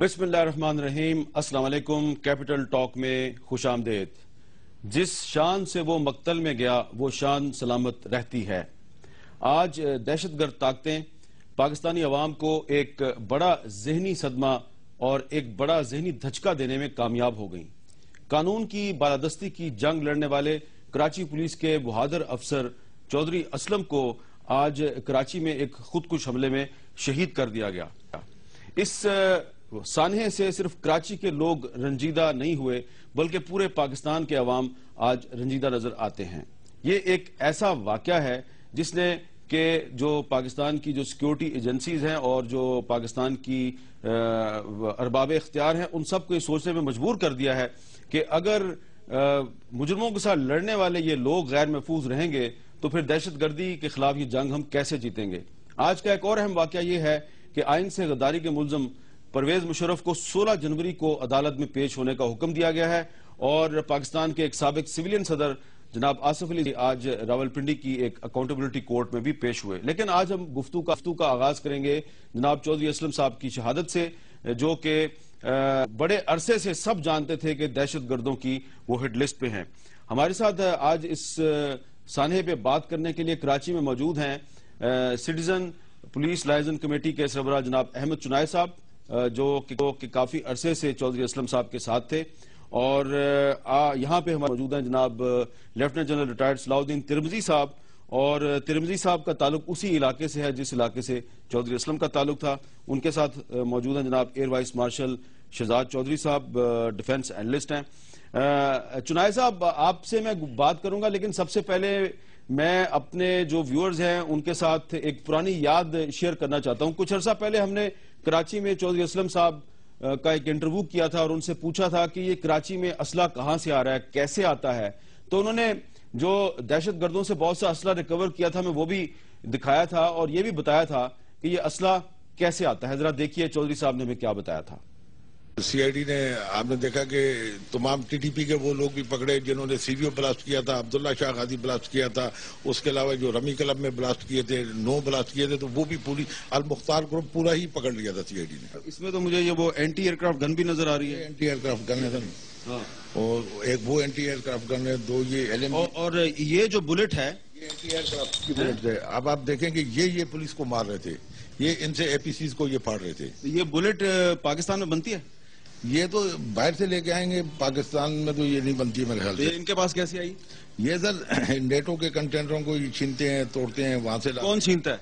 बिस्मिल्लाहिर्रहमानिर्रहीम। अस्सलाम capital talk में खुश आमदेद। जिस शान से वो मकतल में गया, वो शान सलामत रहती है। आज दहशतगर्द ताकतें पाकिस्तानी अवाम को एक बड़ा जहनी सदमा और एक बड़ा जहनी धचका देने में कामयाब हो गई। कानून की बालादस्ती की जंग लड़ने वाले कराची पुलिस के बहादुर अफसर चौधरी असलम को आज कराची में एक खुदकुश हमले में शहीद कर दिया गया। इस सानहे से सिर्फ़ कराची के लोग रंजीदा नहीं हुए, बल्कि पूरे पाकिस्तान के अवाम आज रंजीदा नज़र आते हैं। ये एक ऐसा वाक्य है जिसने के जो पाकिस्तान की जो सिक्योरिटी एजेंसीज हैं और जो पाकिस्तान की अरबाब इख्तियार हैं, उन सबको ये सोचने में मजबूर कर दिया है कि अगर मुजरमों के साथ लड़ने वाले ये लोग गैर महफूज रहेंगे तो फिर दहशतगर्दी के खिलाफ ये जंग हम कैसे जीतेंगे? आज का एक और अहम वाक्य यह है कि आइन से गद्दारी के मुलजम परवेज मुशरफ को 16 जनवरी को अदालत में पेश होने का हुक्म दिया गया है और पाकिस्तान के एक सबक सिविलियन सदर जनाब आसफ अली आज रावलपिंडी की एक अकाउंटेबिलिटी कोर्ट में भी पेश हुए। लेकिन आज हम गुफ्तू का का आगाज़ करेंगे जनाब चौधरी असलम साहब की शहादत से, जो कि बड़े अरसे से सब जानते थे कि दहशत गर्दों की वो हिट लिस्ट पे हैं। हमारे साथ आज इस सानहे पे बात करने के लिए कराची में मौजूद हैं सिटीजन पुलिस लाइजन कमेटी के सरबरा जनाब अहमद चुनाय साहब। जो कि काफ़ी अरसे से चौधरी असलम साहब के साथ थे। और यहाँ पे हमारे मौजूद हैं जनाब lieutenant general retired Salahuddin Tirmizi साहब। और तिरमजी साहब का ताल्लुक उसी इलाके से है, जिस इलाके से चौधरी असलम का ताल्लुक था। उनके साथ मौजूद हैं जनाब air vice marshal Shahzad Chaudhry साहब डिफेंस एनलिस्ट हैं। चुनाय साहब, आपसे मैं बात करूँगा, लेकिन सबसे पहले मैं अपने जो व्यूअर्स हैं, उनके साथ एक पुरानी याद शेयर करना चाहता हूँ। कुछ अर्सा पहले हमने कराची में चौधरी असलम साहब का एक इंटरव्यू किया था और उनसे पूछा था कि ये कराची में असला कहाँ से आ रहा है, कैसे आता है? तो उन्होंने जो दहशत गर्दों से बहुत सा असला रिकवर किया था, मैं वो भी दिखाया था और ये भी बताया था कि ये असला कैसे आता है। जरा देखिए चौधरी साहब ने हमें क्या बताया था। सीआईडी ने आपने देखा कि तमाम टीटीपी के वो लोग भी पकड़े जिन्होंने सीवीओ ब्लास्ट किया था अब्दुल्ला शाह गाजी ब्लास्ट किया था उसके अलावा जो रमी क्लब में ब्लास्ट किए थे नो ब्लास्ट किए थे तो वो भी पूरी अल मुख्तार ग्रुप पूरा ही पकड़ लिया था सीआईडी ने। इसमें तो मुझे ये वो एंटी एयरक्राफ्ट गन भी नज़र आ रही है। एंटी एयरक्राफ्ट गन है हाँ। और एक वो एंटी एयरक्राफ्ट गन है दो ये एल और, और ये जो बुलेट है ये एंटी एयरक्राफ्ट की बुलेट है। अब आप देखेंगे ये ये पुलिस को मार रहे थे। ये इनसे एपीसी को ये फाड़ रहे थे। ये बुलेट पाकिस्तान में बनती है? ये तो बाहर से लेके आएँगे पाकिस्तान में तो ये नहीं बनती मेरे ख्याल से। इनके पास कैसे आई? ये सर नेटो के कंटेनरों को छीनते हैं तोड़ते हैं वहाँ से कौन छीनता है?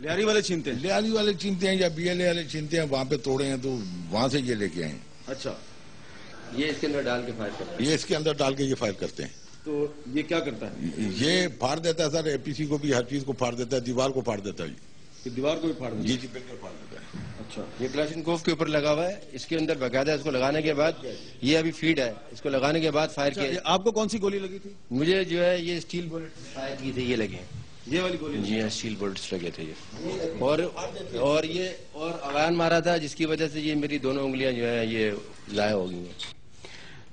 लियारी वाले छीनते हैं? लियारी वाले छीनते हैं या बीएलए वाले छीनते हैं वहाँ पे तोड़े हैं तो वहाँ से ये लेके आए अच्छा। ये इसके अंदर डाल के फायर करते हैं। ये इसके अंदर डाल के ये फायर करते हैं। तो ये क्या करता है? ये फाड़ देता है सर एपीसी को भी हर चीज़ को फाड़ देता है दीवार को फाड़ देता है। दीवार को भी फाड़ देता जी जी बिल्कुल फाड़ देता है। अच्छा ये क्लाशनकोव के ऊपर लगा हुआ है। इसके अंदर बकायदा इसको लगाने के बाद ये अभी फ़ीड है। इसको लगाने के बाद फायर अच्छा, किया आपको कौन सी गोली लगी थी? मुझे जो है ये स्टील बुलेट फायर की थी ये लगे। ये वाली गोली जी हाँ स्टील बुलेट्स लगे थे ये। और और ये और अवान मारा था जिसकी वजह से ये मेरी दोनों उंगलियाँ जो है ये लाया हो गई हैं।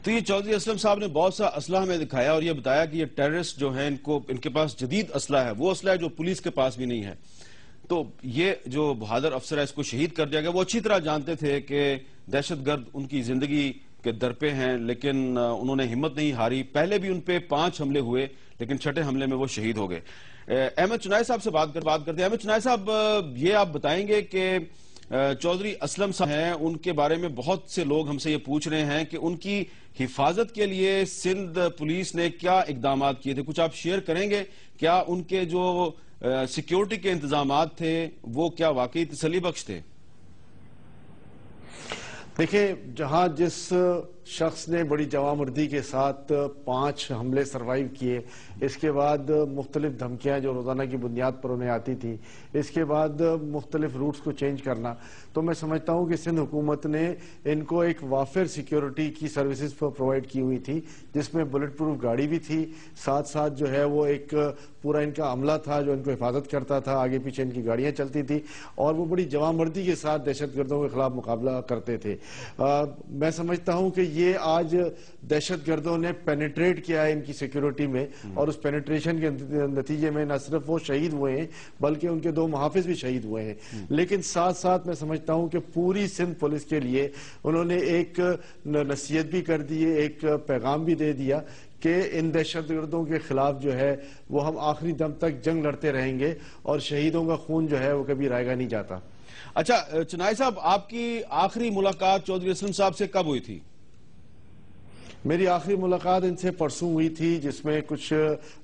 तो ये चौधरी असलम साहब ने बहुत सा असला हमें दिखाया और ये बताया कि ये टेररिस्ट जो है इनको इनके पास जदीद असला है। वो असला है जो पुलिस के पास भी नहीं है। तो ये जो बहादुर अफसर है, इसको शहीद कर दिया गया। वो अच्छी तरह जानते थे कि दहशतगर्द उनकी ज़िंदगी के दर पे हैं, लेकिन उन्होंने हिम्मत नहीं हारी। पहले भी उनपे पाँच हमले हुए, लेकिन छठे हमले में वो शहीद हो गए। अहमद चुनाई साहब से बात कर, बात करते हैं। अहमद चुनाई साहब ये आप बताएँगे कि चौधरी असलम साहब हैं, उनके बारे में बहुत से लोग हमसे ये पूछ रहे हैं कि उनकी हिफाजत के लिए सिंध पुलिस ने क्या इकदाम किए थे। कुछ आप शेयर करेंगे, क्या उनके जो सिक्योरिटी के इंतज़ाम थे, वो क्या वाकई तसली बख्श थे? देखिये जहाँ जिस शख्स ने बड़ी जवामर्दी के साथ पाँच हमले सरवाइव किए, इसके बाद मुख्तलिफ़ धमकियाँ जो रोज़ाना की बुनियाद पर उन्हें आती थी, इसके बाद मुख्तलिफ़ रूट्स को चेंज करना तो मैं समझता हूँ कि सिंध हुकूमत ने इनको एक वाफेर सिक्योरिटी की सर्विसेज़ पर प्रोवाइड की हुई थी जिसमें बुलेट प्रूफ गाड़ी भी थी। साथ साथ जो है वो एक पूरा इनका अमला था जो इनको हिफाजत करता था आगे पीछे इनकी गाड़ियाँ चलती थी और वो बड़ी जवामर्दी के साथ दहशत गर्दों के खिलाफ मुकाबला करते थे। आ, मैं समझता हूँ कि ये आज दहशत गर्दों ने पेनिट्रेट किया है इनकी सिक्योरिटी में और उस पेनिट्रेशन के नतीजे में न सिर्फ़ वो शहीद हुए हैं बल्कि उनके दो मुहाफिज भी शहीद हुए हैं। लेकिन साथ साथ मैं समझता हूँ कि पूरी सिंध पुलिस के लिए उन्होंने एक नसीहत भी कर दी है, एक पैगाम भी दे दिया कि इन दहशत गर्दों के खिलाफ जो है वो हम आखिरी दम तक जंग लड़ते रहेंगे और शहीदों का खून जो है वो कभी रायगा नहीं जाता। अच्छा चुनाई साहब, आपकी आखिरी मुलाकात चौधरी असलम साहब से कब हुई थी? मेरी आखिरी मुलाकात इनसे परसों हुई थी, जिसमें कुछ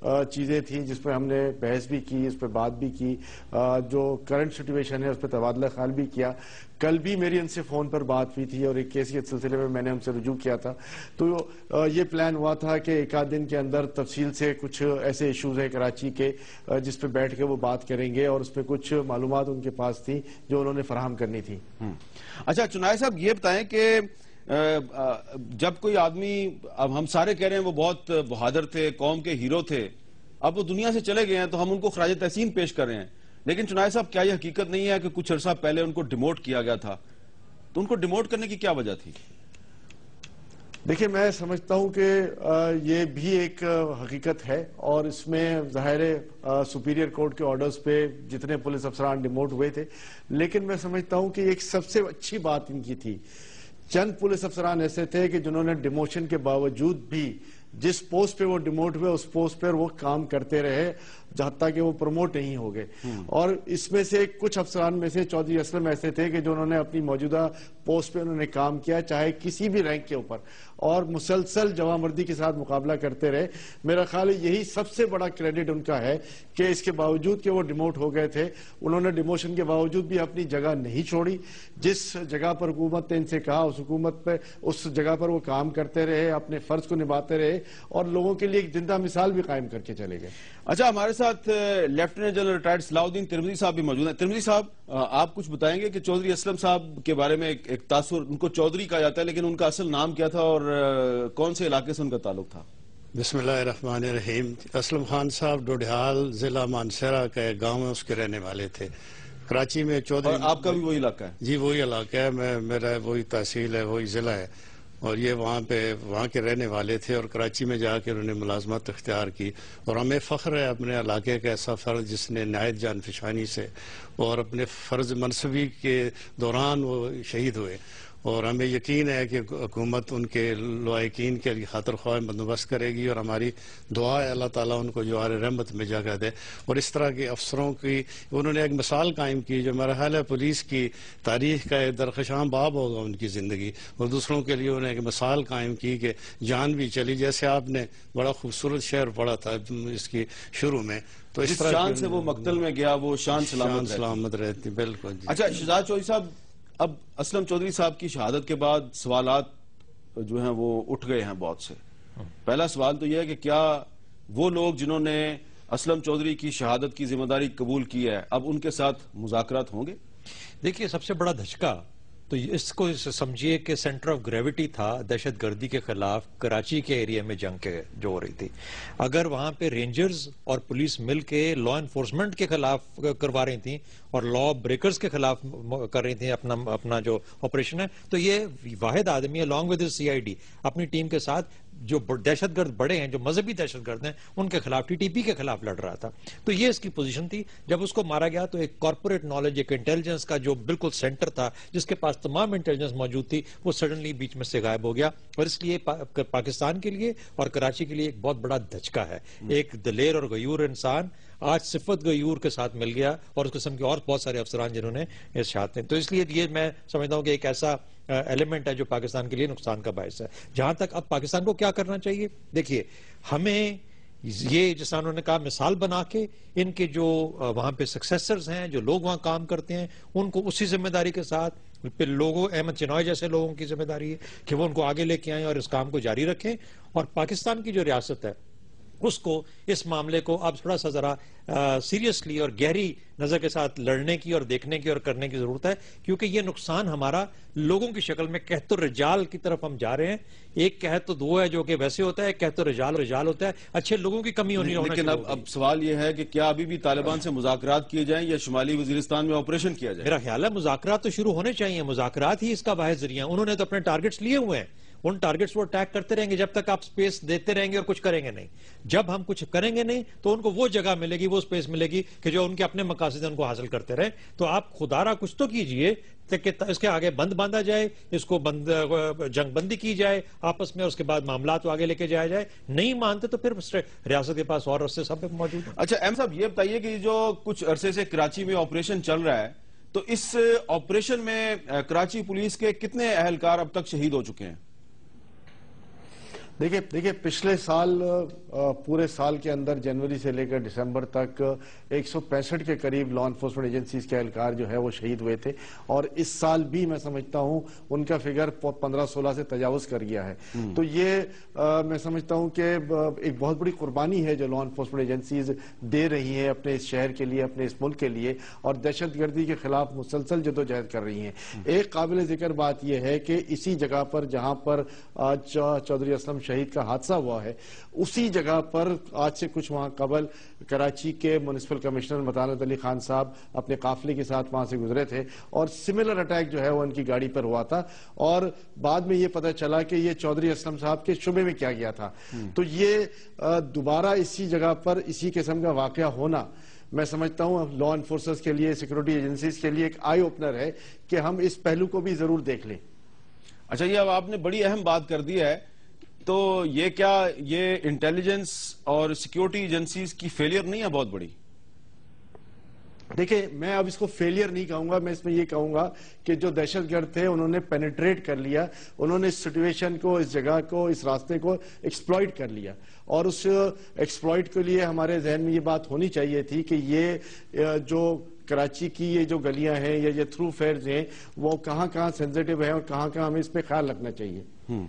चीज़ें थी, जिसपे हमने बहस भी की इस पर बात भी की जो करंट सिचुएशन है उस पर तबादला ख्याल भी किया। कल भी मेरी इनसे फ़ोन पर बात हुई थी और एक केस के सिलसिले में मैंने उनसे रुजू किया था। तो ये प्लान हुआ था कि एक आध दिन के अंदर तफसील से कुछ ऐसे इश्यूज़ हैं कराची के जिस पे बैठ के वो बात करेंगे और उस पर कुछ मालूम उनके पास थी, जो उन्होंने फराहम करनी थी। हम्म। अच्छा चुनाव साहब, ये बताएँ कि जब कोई आदमी, अब हम सारे कह रहे हैं वो बहुत बहादुर थे, कौम के हीरो थे, अब वो दुनिया से चले गए हैं तो हम उनको खराज तहसीन पेश कर रहे हैं। लेकिन चुनाव साहब, क्या यह हकीकत नहीं है कि कुछ अर्सा पहले उनको डिमोट किया गया था? तो उनको डिमोट करने की क्या वजह थी? देखिए, मैं समझता हूँ कि ये भी एक हकीकत है, और इसमें ज़ाहिर सुपीरियर कोर्ट के ऑर्डर्स पे जितने पुलिस अफसरान डिमोट हुए थे। लेकिन मैं समझता हूँ कि एक सबसे अच्छी बात इनकी थी चंद पुलिस अफसरान ऐसे थे कि जिन्होंने डिमोशन के बावजूद भी, जिस पोस्ट पे वो डिमोट हुए, उस पोस्ट पर वो काम करते रहे। जहाँ तक वो प्रमोट नहीं हो गए। और इसमें से कुछ अफसरान में से चौधरी असलम ऐसे थे कि जो उन्होंने अपनी मौजूदा पोस्ट पे उन्होंने काम किया, चाहे किसी भी रैंक के ऊपर। और मुसलसल जवामर्दी के साथ मुकाबला करते रहे। मेरा ख्याल यही सबसे बड़ा क्रेडिट उनका है कि इसके बावजूद कि वो डिमोट हो गए थे, उन्होंने डिमोशन के बावजूद भी अपनी जगह नहीं छोड़ी। जिस जगह पर हुकूमत ने इनसे कहा, उस हुकूमत पे, उस जगह पर वो काम करते रहे, अपने फ़र्ज़ को निभाते रहे और लोगों के लिए एक ज़िंदा मिसाल भी कायम करके चले गए। अच्छा हमारे साथ lieutenant general retired Salahuddin Tirmizi साहब भी मौजूद हैं। तिरमदी साहब आप कुछ बताएँगे कि चौधरी असलम साहब के बारे में एक, एक तासुर उनको चौधरी कहा जाता है लेकिन उनका असल नाम क्या था और कौन से इलाके से उनका ताल्लुक था? बिस्मिल्लाहिर्रहमानिर्रहीम। असलम खान साहब डोडिहाल जिला मानसरा का एक गाँव है उसके रहने वाले थे। कराची में चौधरी आपका भी वही इलाका है? जी वही इलाका है। मैं मेरा वही तहसील है वही जिला है। और ये वहाँ पे, वहाँ के रहने वाले थे और कराची में जाकर उन्होंने मुलाजमत अख्तियार की। और हमें फ़ख्र है अपने इलाके का ऐसा फ़र्ज़ जिसने नायत जान फिशानी से और अपने फ़र्ज़ मनसबी के दौरान वो शहीद हुए। और हमें यकीन है कि हुकूमत उनके लवाकिन के लिए खातर ख्वाह बंदोबस्त करेगी और हमारी दुआ है अल्लाह ताला उनको जो आर रहमत में जगह दे। और इस तरह के अफसरों की उन्होंने एक मिसाल कायम की जो मेरा ख्याल है पुलिस की तारीख का एक दरखशां बाब होगा उनकी ज़िंदगी। और दूसरों के लिए उन्होंने एक मिसाल कायम की कि जान भी चली जैसे आपने बड़ा खूबसूरत शेर पढ़ा था इसकी शुरू में। तो इस तरह शान से वो मकतल में गया वो शान सलामत सलामत रहती बिल्कुल अच्छा शहजाद चौधरी साहब अब असलम चौधरी साहब की शहादत के बाद सवाल जो हैं वो उठ गए हैं बहुत से। पहला सवाल तो यह है कि क्या वो लोग जिन्होंने असलम चौधरी की शहादत की ज़िम्मेदारी कबूल की है, अब उनके साथ मुजाकर होंगे? देखिए, सबसे बड़ा धचका तो इसको समझिए कि सेंटर ऑफ़ ग्रेविटी था दहशत गर्दी के खिलाफ कराची के एरिया में जंग के, जो हो रही थी। अगर वहाँ पे रेंजर्स और पुलिस मिल के लॉ एनफोर्समेंट के खिलाफ करवा रही थी और लॉ ब्रेकर्स के खिलाफ कर रही थी अपना अपना जो ऑपरेशन है तो ये वाहिद आदमी along with C I D अपनी टीम के साथ जो दहशत गर्द बड़े हैं जो मजहबी दहशतगर्द हैं उनके खिलाफ टीटीपी के खिलाफ लड़ रहा था। तो ये इसकी पोजीशन थी। जब उसको मारा गया तो एक कॉर्पोरेट नॉलेज एक इंटेलिजेंस का जो बिल्कुल सेंटर था जिसके पास तमाम इंटेलिजेंस मौजूद थी वो सडनली बीच में से गायब हो गया। और इसलिए पा, पाकिस्तान के लिए और कराची के लिए एक बहुत बड़ा धचका है। एक दलेर और गयूर इंसान आज सिफत गयूर के साथ मिल गया और उस किस्म के और बहुत सारे अफसरान जिन्होंने इस शाद तो इसलिए ये मैं समझता हूँ कि एक ऐसा एलिमेंट है जो पाकिस्तान के लिए नुकसान का बायस है। जहाँ तक अब पाकिस्तान को क्या करना चाहिए? देखिए, हमें ये जैसा उन्होंने कहा, मिसाल बना के इनके जो वहाँ पे सक्सेसर्स हैं, जो लोग वहाँ काम करते हैं, उनको उसी ज़िम्मेदारी के साथ फिर लोगों, अहमद चिनॉय जैसे लोगों की ज़िम्मेदारी है कि वो उनको आगे लेके आए और इस काम को जारी रखें। और पाकिस्तान की जो रियासत है उसको इस मामले को अब थोड़ा सा जरा सीरियसली और गहरी नज़र के साथ लड़ने की और देखने की और करने की ज़रूरत है क्योंकि ये नुकसान हमारा लोगों की शक्ल में कहतो रिजाल की तरफ़ हम जा रहे हैं। एक कह तो दो है जो कि वैसे होता है कहतो रिजाल रिजाल होता है। अच्छे लोगों की कमी होनी लेकिन अब अब सवाल यह है कि क्या अभी भी तालिबान से मुजाकर किए जाए या शुमाली वजीरिस्तान में ऑपरेशन किया जाए? मेरा ख्याल है मुजाकर तो शुरू होने चाहिए मुजाकर ही इसका वाहिद ज़रिया उन्होंने तो अपने टारगेट्स लिए हुए हैं। उन टारगेट्स को अटैक करते रहेंगे जब तक आप स्पेस देते रहेंगे और कुछ करेंगे नहीं। जब हम कुछ करेंगे नहीं तो उनको वो जगह मिलेगी, वो स्पेस मिलेगी कि जो उनके अपने मकासद उनको हासिल करते रहे। तो आप खुदारा कुछ तो कीजिए इसके आगे बंद बांधा जाए, इसको बंद जंग बंदी की जाए, आपस में उसके बाद मामला तो आगे लेके जाया जाए। नहीं मानते तो फिर रियासत के पास और रस्ते सब मौजूद है। अच्छा एम साहब, ये बताइए कि जो कुछ अरसे से कराची में ऑपरेशन चल रहा है तो इस ऑपरेशन में कराची पुलिस के कितने अहलकार अब तक शहीद हो चुके हैं? देखिए देखिए पिछले साल पूरे साल के अंदर जनवरी से लेकर दिसंबर तक एक सौ पैंसठ के करीब लॉ इन्फोर्समेंट एजेंसीज के एहलकार जो है वो शहीद हुए थे और इस साल भी मैं समझता हूँ उनका फिगर 15-16 से तजावज कर गया है हम्म। तो ये आ, मैं समझता हूँ कि एक बहुत बड़ी कुर्बानी है जो लॉ इन्फोर्समेंट एजेंसीज दे रही है अपने इस शहर के लिए अपने इस मुल्क के लिए और दहशत गर्दी के खिलाफ मुसलसल जदोजहद कर रही हैं हम्म। एक काबिल ज़िक्र बात यह है कि इसी जगह पर जहाँ पर आज चौधरी असलम शहीद का हादसा हुआ है। उसी जगह पर आज से कुछ वहाँ कबल कराची के म्यूनिसिपल कमिश्नर मतानत अली खान साहब अपने काफिले के साथ वहाँ से गुजरे थे और सिमिलर अटैक जो है वो उनकी गाड़ी पर हुआ था और बाद में ये पता चला कि ये चौधरी असलम साहब के शुबे में क्या गया था। हम्म। तो ये दोबारा इसी जगह पर इसी किस्म का वाक़ होना मैं समझता हूँ लॉ इन्फोर्स के लिए सिक्योरिटी एजेंसीज के लिए एक आई ओपनर है कि हम इस पहलू को भी ज़रूर देख लें। अच्छा ये अब आपने बड़ी अहम बात कर दी है तो ये क्या ये इंटेलिजेंस और सिक्योरिटी एजेंसीज की फेलियर नहीं है बहुत बड़ी? देखिए मैं अब इसको फेलियर नहीं कहूँगा मैं इसमें ये कहूँगा कि जो दहशतगर्द थे उन्होंने पेनिट्रेट कर लिया उन्होंने इस सिचुएशन को इस जगह को इस रास्ते को एक्सप्लॉइट कर लिया। और उस एक्सप्लॉइट के लिए हमारे जहन में ये बात होनी चाहिए थी कि ये जो कराची की ये जो गलियाँ हैं या ये थ्रू फेयर हैं वो कहाँ कहाँ सेंसिटिव है और कहाँ कहाँ हमें इस पर ख्याल रखना चाहिए। हम्म।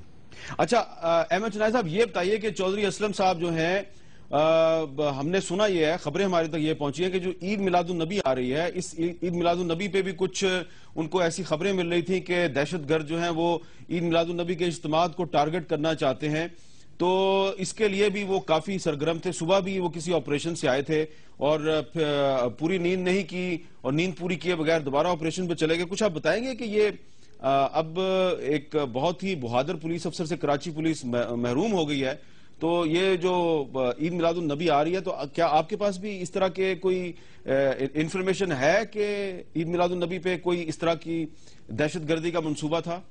अच्छा अहमद चुनाई साहब, ये बताइए कि चौधरी असलम साहब जो हैं हमने सुना यह है, खबरें हमारे तक ये पहुँची है कि जो ईद मिलादुलनबी आ रही है, इस ईद मिलादुलनबी पे भी कुछ, उनको ऐसी खबरें मिल रही थी कि दहशत गर्द जो हैं वो ईद मिलादुलनबी के इज्तम को टारगेट करना चाहते हैं। तो इसके लिए भी वो काफ़ी सरगर्म थे, सुबह भी वो किसी ऑपरेशन से आए थे और पूरी नींद नहीं की और नींद पूरी किए बगैर दोबारा ऑपरेशन पर चले गए। कुछ आप बताएँगे कि ये अब एक बहुत ही बहादुर पुलिस अफसर से कराची पुलिस महरूम हो गई है। तो ये जो ईद मिलादुल नबी आ रही है तो क्या आपके पास भी इस तरह के कोई इंफॉर्मेशन है कि ईद मिलादुलनबी पे कोई इस तरह की दहशत गर्दी का मंसूबा था?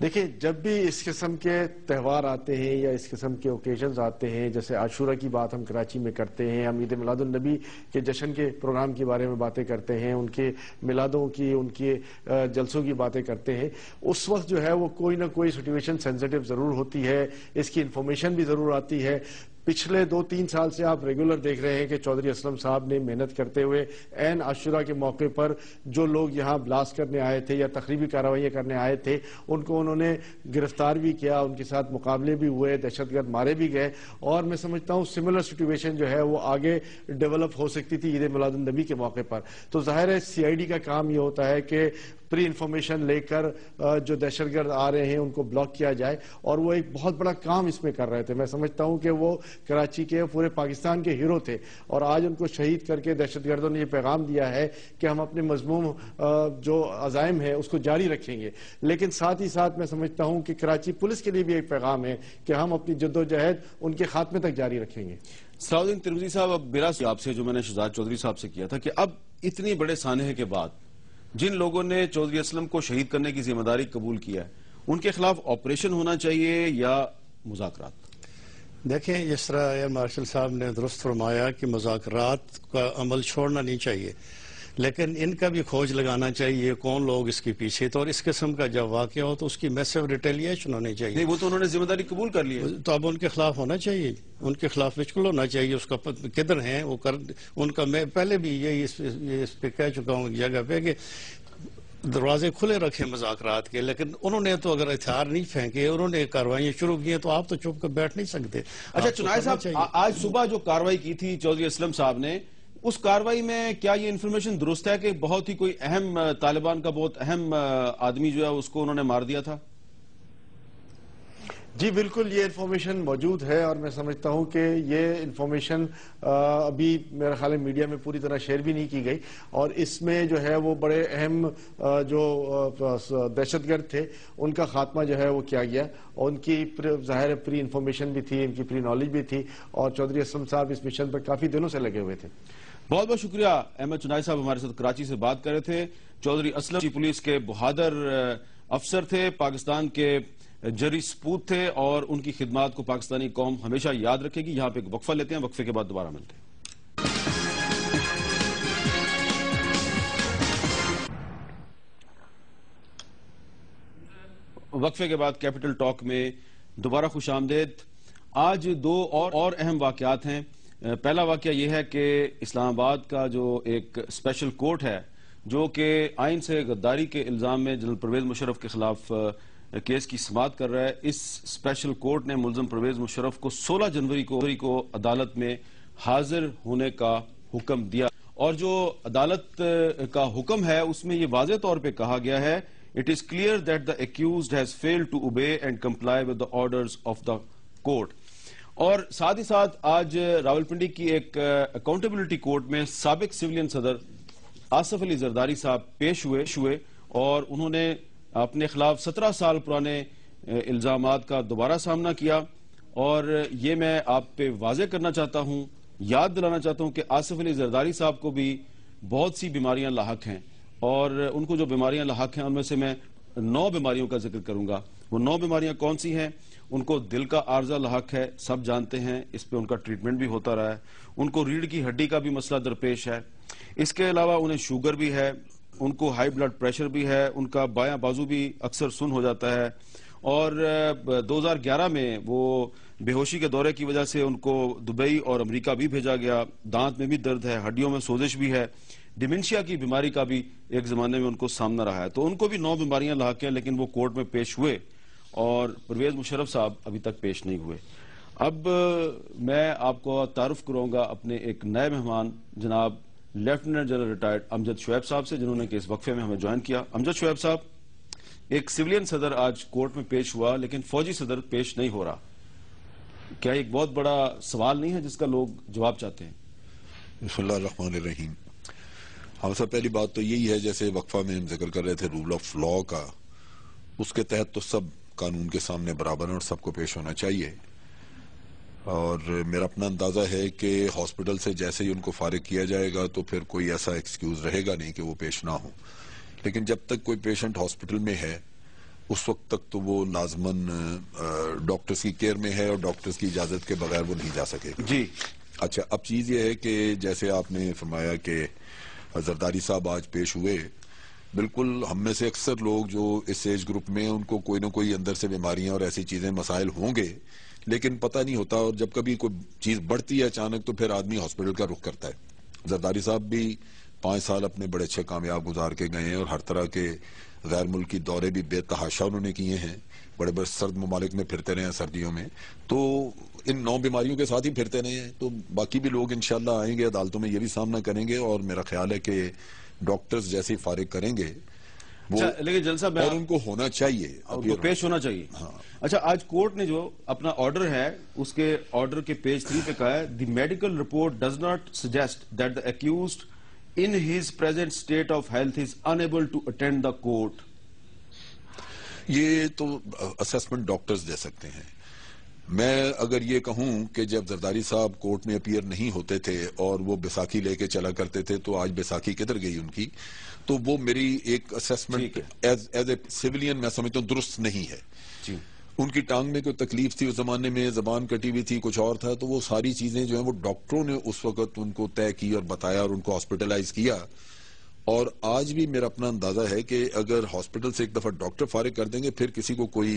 देखिए, जब भी इस किस्म के त्यौहार आते हैं या इस किस्म के ओकेजन आते हैं, जैसे आशूरा की बात हम कराची में करते हैं, हम ईद मिलादुलनबी के जश्न के प्रोग्राम के बारे में बातें करते हैं, उनके मिलादों की, उनके जलसों की बातें करते हैं, उस वक्त जो है वो कोई ना कोई सिचुएशन सेंसिटिव ज़रूर होती है, इसकी इन्फॉर्मेशन भी ज़रूर आती है। पिछले दो तीन साल से आप रेगुलर देख रहे हैं कि चौधरी असलम साहब ने मेहनत करते हुए एन आशुरा के मौके पर जो लोग यहाँ ब्लास्ट करने आए थे या तकरीबी कार्रवाई करने आए थे, उनको उन्होंने गिरफ़्तार भी किया, उनके साथ मुकाबले भी हुए, दहशतगर्द मारे भी गए और मैं समझता हूँ सिमिलर सिचुएशन जो है वो आगे डेवलप हो सकती थी ईद मिलादुलनबी के मौके पर। तो ज़ाहिर है सीआईडी का काम ये होता है कि प्री इंफॉर्मेशन लेकर जो दहशतगर्द आ रहे हैं, उनको ब्लॉक किया जाए। और वो एक बहुत बड़ा काम इसमें कर रहे थे। मैं समझता हूँ कि वो कराची के, पूरे पाकिस्तान के हीरो थे। और आज उनको शहीद करके दहशतगर्दों ने ये पैगाम दिया है कि हम अपने मजमूम जो अजायम है, उसको जारी रखेंगे। लेकिन साथ ही साथ मैं समझता हूँ कि कराची पुलिस के लिए भी एक पैगाम है कि हम अपनी जद्दोजहद उनके खात्मे तक जारी रखेंगे। सलाउद्दीन तिरमिजी साहब, अब मेरा आपसे, जो मैंने शहजाद चौधरी साहब से किया था कि अब इतनी बड़े सानहे के बाद जिन लोगों ने चौधरी असलम को शहीद करने की ज़िम्मेदारी कबूल किया है, उनके खिलाफ ऑपरेशन होना चाहिए या मुजाकर देखें, जिस तरह एयर मार्शल साहब ने दुरुस्त फरमाया कि मुजाकर का अमल छोड़ना नहीं चाहिए। लेकिन इनका भी खोज लगाना चाहिए कौन लोग इसके पीछे तो और इस किस्म का जब वाक़ हो तो उसकी मैसिव रिटेलिएशन होनी चाहिए। नहीं वो तो उन्होंने ज़िम्मेदारी कबूल कर ली है। तो अब उनके खिलाफ होना चाहिए। उनके खिलाफ बिल्कुल होना चाहिए। उसका किधर है? वो कर उनका मैं पहले भी यही इस, इस पे कह चुका हूँ जगह पे कि दरवाजे खुले रखे मज़ाक के। लेकिन उन्होंने तो अगर हथियार नहीं फेंके उन्होंने कार्रवाई शुरू की तो आप तो चुप कर बैठ नहीं सकते। अच्छा चुनाव तो साहब आज सुबह जो कार्रवाई की थी चौधरी असलम साहब ने उस कार्रवाई में क्या ये इन्फॉर्मेशन दुरुस्त है कि बहुत ही कोई अहम तालिबान का बहुत अहम आदमी जो है उसको उन्होंने मार दिया था? जी, बिल्कुल, ये इन्फॉर्मेशन मौजूद है और मैं समझता हूँ कि ये इन्फॉर्मेशन अभी मेरा ख्याल है मीडिया में पूरी तरह शेयर भी नहीं की गई और इसमें जो है वो बड़े अहम जो दहशतगर्द थे, उनका खात्मा जो है वो किया गया और उनकी ज़ाहिर प्री इन्फॉर्मेशन भी थी इनकी प्री नॉलेज भी थी और चौधरी असलम साहब इस मिशन पर काफ़ी दिनों से लगे हुए थे। बहुत बहुत शुक्रिया, अहमद चुनाई साहब हमारे साथ कराची से बात कर रहे थे। चौधरी असलम पुलिस के बहादुर अफसर थे, पाकिस्तान के जरी सपूत थे और उनकी खिदमात को पाकिस्तानी कौम हमेशा याद रखेगी। यहाँ पे एक वक्फा लेते हैं, वक्फे के बाद दोबारा मिलते हैं। वक्फे के बाद कैपिटल टॉक में दोबारा खुश आमदेद। आज दो और और अहम वाकयात हैं। पहला वाकया यह है कि इस्लामाबाद का जो एक स्पेशल कोर्ट है, जो कि आइन से गद्दारी के इल्ज़ाम में जनरल परवेज मुशर्रफ के खिलाफ केस की समात कर रहा है। इस स्पेशल कोर्ट ने मुलजम परवेज मुशरफ को 16 जनवरी को को अदालत में हाजिर होने का हुक्म दिया। और जो अदालत का हुक्म है, उसमें यह वाजे तौर पर कहा गया है it is clear that the accused has failed to obey and comply with the orders of the court और साथ ही साथ आज रावलपिंडी की एक अकाउंटेबिलिटी कोर्ट में सबक सिविलियन सदर आसफ अली जरदारी साहब पेश हुए हुए और उन्होंने अपने खिलाफ सत्रह साल पुराने इल्ज़ाम का दोबारा सामना किया और ये मैं आप पे वाजे करना चाहता हूँ, याद दिलाना चाहता हूँ कि आसिफ अली जरदारी साहब को भी बहुत सी बीमारियाँ लाक हैं और उनको जो बीमारियाँ लाक हैं, उनमें से मैं नौ बीमारियों का ज़िक्र करूँगा। वो नौ बीमारियाँ कौन सी हैं? उनको दिल का आर्जा लाक है, सब जानते हैं, इस पे उनका ट्रीटमेंट भी होता रहा है। उनको रीढ़ की हड्डी का भी मसला दरपेश है। इसके अलावा उन्हें शुगर भी है उनको हाई ब्लड प्रेशर भी है उनका बायां बाजू भी अक्सर सुन हो जाता है। और अ, 2011 में वो बेहोशी के दौरे की वजह से उनको दुबई और अमेरिका भी भेजा गया। दांत में भी दर्द है हड्डियों में सोजिश भी है डिमेंशिया की बीमारी का भी एक जमाने में उनको सामना रहा है। तो उनको भी नौ बीमारियाँ लाक हैं लेकिन वो कोर्ट में पेश हुए और परवेज मुशर्रफ साहब अभी तक पेश नहीं हुए। अब मैं आपको तारुफ कराऊँगा अपने एक नए मेहमान जनाब lieutenant general retired Amjad Shoaib साहब से, जिन्होंने इस वक्फे में हमें ज्वाइन किया। अमजद शुएब साहब, एक सिविलियन सदर आज कोर्ट में पेश हुआ, लेकिन फौजी सदर पेश नहीं हो रहा। क्या एक बहुत बड़ा सवाल नहीं है जिसका लोग जवाब चाहते हैं? रहीम हम सब, पहली बात तो यही है, जैसे वक्फा में हम ज़िक्र कर रहे थे, रूल ऑफ़ लॉ का, उसके तहत तो सब कानून के सामने बराबर है और सबको पेश होना चाहिए। और मेरा अपना अंदाज़ा है कि हॉस्पिटल से जैसे ही उनको फारिग किया जाएगा तो फिर कोई ऐसा एक्सक्यूज रहेगा नहीं कि वो पेश ना हो। लेकिन जब तक कोई पेशेंट हॉस्पिटल में है उस वक्त तक तो वो लाजमन डॉक्टर्स की केयर में है और डॉक्टर्स की इजाज़त के बगैर वो नहीं जा सकेगा। जी। अच्छा अब चीज़ ये है कि जैसे आपने फरमाया कि जरदारी साहब आज पेश हुए बिल्कुल हम में से अक्सर लोग जो इस एज ग्रुप में उनको कोई ना कोई अंदर से बीमारियाँ और ऐसी चीज़ें मसाइल होंगे लेकिन पता नहीं होता और जब कभी कोई चीज़ बढ़ती है अचानक तो फिर आदमी हॉस्पिटल का रुख करता है। जरदारी साहब भी पाँच साल अपने बड़े अच्छे कामयाब गुजार के गए हैं और हर तरह के गैर मुल्की दौरे भी बेतहाशा उन्होंने किए हैं। बड़े बड़े सर्द ममालिक में फिरते रहे हैं सर्दियों में। तो इन नौ बीमारियों के साथ ही फिरते रहे हैं। तो बाकी भी लोग इंशाल्लाह आएँगे, अदालतों में ये भी सामना करेंगे और मेरा ख्याल है कि डॉक्टर्स जैसे ही फारिग करेंगे अच्छा लेकिन जलसा मैं और उनको होना चाहिए उनको पेश होना चाहिए। अच्छा आज कोर्ट ने जो अपना ऑर्डर है उसके ऑर्डर के पेज थ्री पे कहा है the medical report does not suggest that the accused in his present state of health is unable to attend the court ये तो असेसमेंट डॉक्टर्स दे सकते हैं। मैं अगर ये कहूँ कि जब जरदारी साहब कोर्ट में अपीयर नहीं होते थे और वो बैसाखी लेके चला करते थे तो आज बैसाखी किधर गई उनकी? तो वो मेरी एक assessment as as a civilian मैं समझता हूँ दुरुस्त नहीं है। जी। उनकी टांग में कोई तकलीफ़ थी उस जमाने में जबान कटी हुई थी कुछ और था तो वो सारी चीज़ें जो है वो डॉक्टरों ने उस वक्त उनको तय की और बताया और उनको हॉस्पिटलाइज किया। और आज भी मेरा अपना अंदाज़ा है कि अगर हॉस्पिटल से एक दफ़ा डॉक्टर फारिग कर देंगे फिर किसी को कोई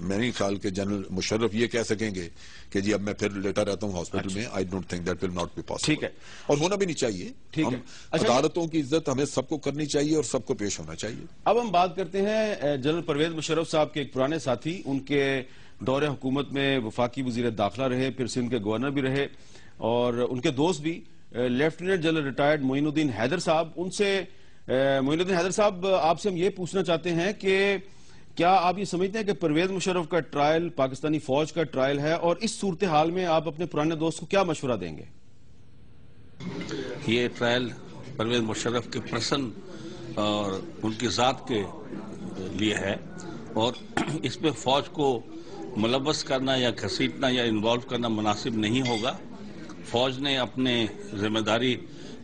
मैं नहीं ख्याल के जनरल मुशर्रफ ये कह सकेंगे कि जी अब मैं फिर लेटा रहता हूँ हॉस्पिटल अच्छा। में I don't think that will not be possible ठीक है। और होना भी नहीं चाहिए ठीक है। अच्छा, अदालतों की इज़्ज़त हमें सबको करनी चाहिए और सबको पेश होना चाहिए अब हम बात करते हैं जनरल परवेज मुशर्रफ साहब के एक पुराने साथी उनके दौरे हुकूमत में वफाकी वज़ीर दाखिला रहे फिर सिंध के गवर्नर भी रहे और उनके दोस्त भी lieutenant general retired Moinuddin Haider साहब, उनसे मोइनुद्दीन हैदर साहब, आपसे हम ये पूछना चाहते हैं कि क्या आप ये समझते हैं कि परवेज मुशर्रफ का ट्रायल, पाकिस्तानी फौज का ट्रायल है और इस सूरत हाल में आप अपने पुराने दोस्त को क्या मशवरा देंगे? ये ट्रायल परवेज मुशर्रफ के प्रसन्न और उनकी ज़ात के लिए है और इसमें फौज को मुलवस करना या घसीटना या इन्वॉल्व करना मुनासिब नहीं होगा। फौज ने अपने ज़िम्मेदारी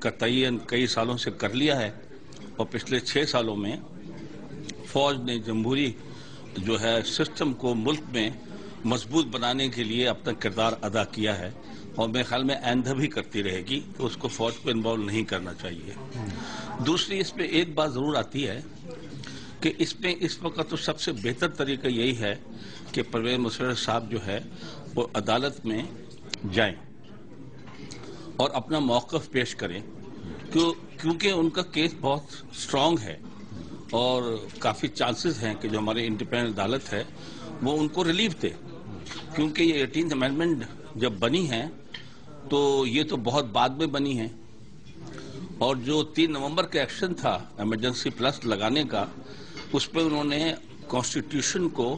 का तयन कई सालों से कर लिया है और पिछले छः सालों में फौज ने जमहूरी जो है सिस्टम को मुल्क में मज़बूत बनाने के लिए अपना किरदार अदा किया है और मेरे ख्याल में आइंदा भी करती रहेगी तो उसको फौज को इन्वॉल्व नहीं करना चाहिए। दूसरी इसमें एक बात ज़रूर आती है कि इसमें इस वक्त तो सबसे बेहतर तरीका यही है कि परवेज मुशर्रफ साहब जो है वो अदालत में जाएँ। और अपना मौकफ पेश करें, क्यों, क्योंकि उनका केस बहुत स्ट्रांग है और काफ़ी चांसेस हैं कि जो हमारी इंडिपेंडेंट अदालत है, वो उनको रिलीफ दे। क्योंकि ये एटीन अमेंडमेंट जब बनी है तो ये तो बहुत बाद में बनी है। और जो तीन नवंबर का एक्शन था इमरजेंसी प्लस लगाने का, उस पर उन्होंने कॉन्स्टिट्यूशन को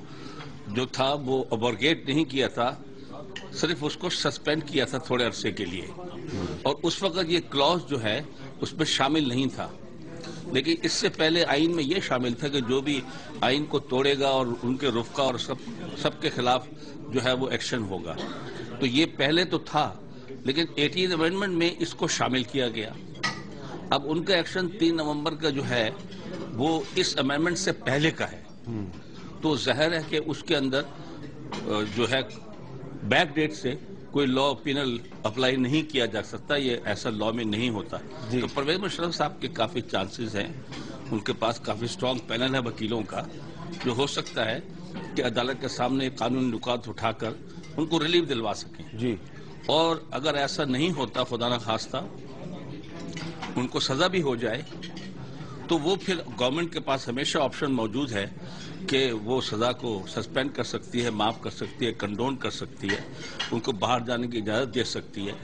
जो था, वो अबोरगेट नहीं किया था। सिर्फ़ उसको सस्पेंड किया था थोड़े अरसे के लिए। और उस वक्त ये क्लॉज जो है उसमें शामिल नहीं था। लेकिन इससे पहले आइन में यह शामिल था कि जो भी आइन को तोड़ेगा और उनके रुफका और सब सबके खिलाफ जो है वो एक्शन होगा। तो ये पहले तो था लेकिन एटीन अमेंडमेंट में इसको शामिल किया गया। अब उनका एक्शन तीन नवंबर का जो है वो इस अमेंडमेंट से पहले का है। तो जहर है कि उसके अंदर जो है बैक डेट से कोई लॉ पिनल अप्लाई नहीं किया जा सकता ये ऐसा लॉ में नहीं होता। तो परवेज मुशरफ साहब के काफ़ी चांसेस हैं। उनके पास काफ़ी स्ट्रांग पैनल है वकीलों का जो हो सकता है कि अदालत के सामने कानूनी नुकात उठाकर उनको रिलीफ दिलवा सकें। जी। और अगर ऐसा नहीं होता खुदा न खास्ता उनको सजा भी हो जाए तो वो फिर गवर्नमेंट के पास हमेशा ऑप्शन मौजूद है कि वो सजा को सस्पेंड कर सकती है माफ़ कर सकती है कंडोन कर सकती है उनको बाहर जाने की इजाज़त दे सकती है।